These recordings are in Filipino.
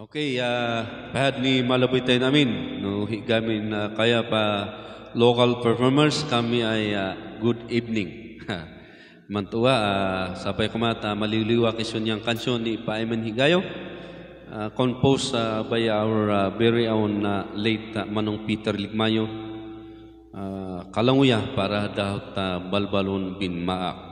Okay, ah, uh, bahad ni malabitan namin. No, gamin na kaya pa local performers kami ay ah, good evening. Mantua, uh, sabay kumata, maliliwa kisyon niyang kansyon ni Paiman Higayo. Uh, composed by our very own late Manong Peter Ligmayo. Kalanguya para dahot uh, balbalon bin maak.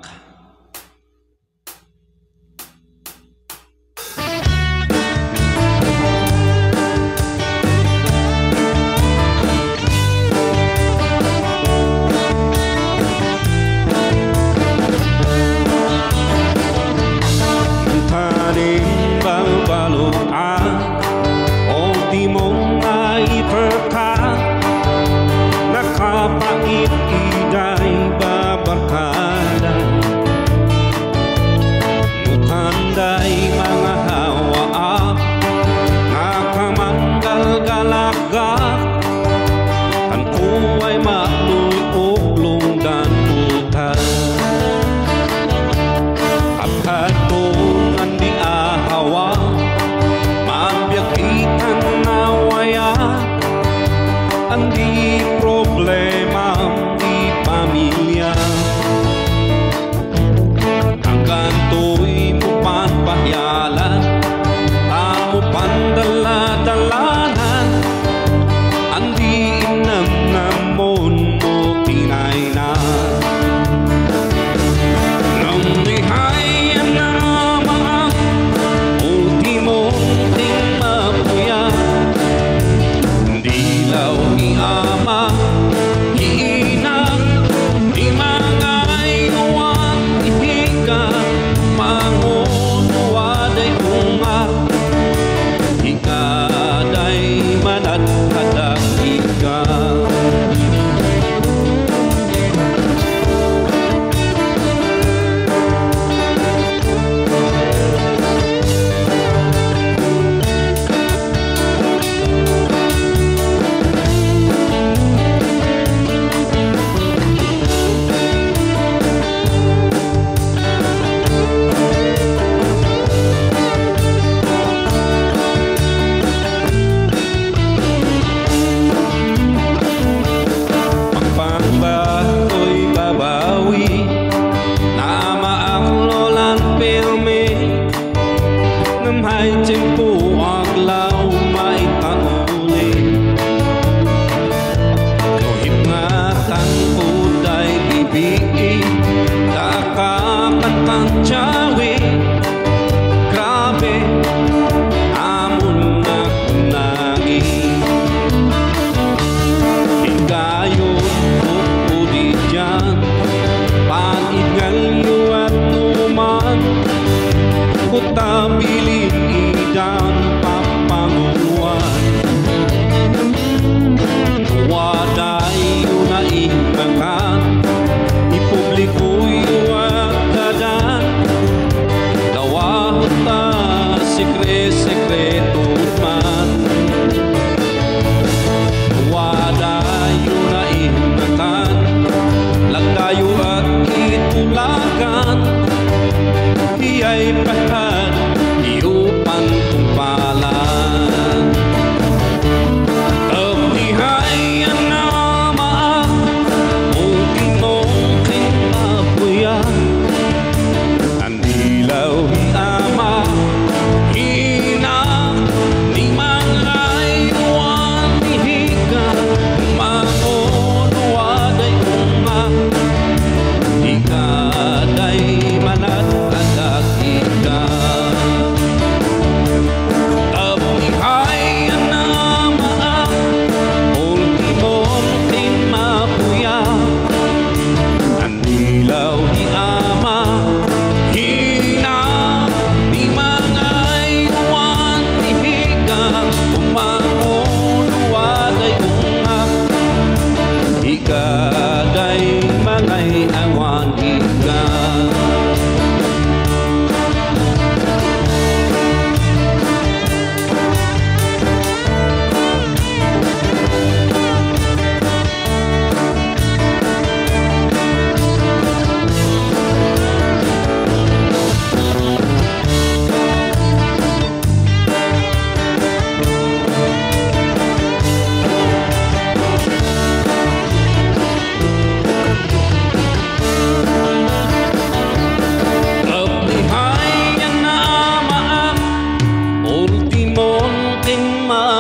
Familie down.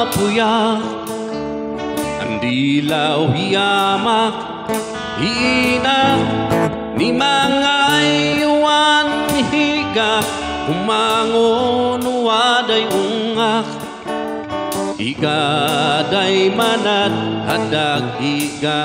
Mapuya Ang dilaw hiyamak Ina Ni mga iwan higa Umangon waday ungak. Igaday manat hadag iga